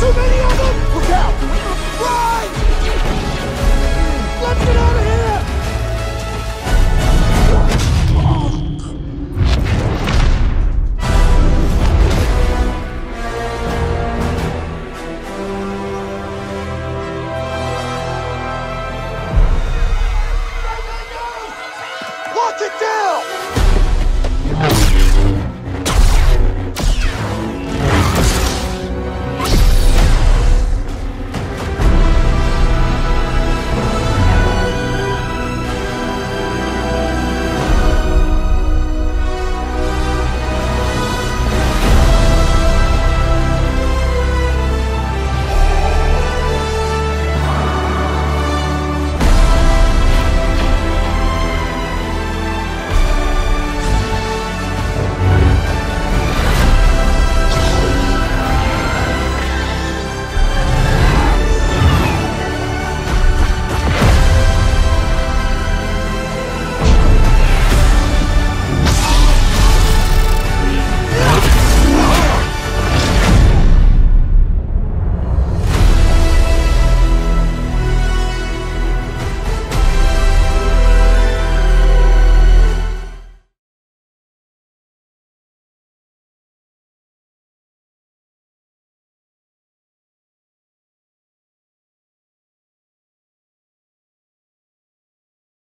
Too many.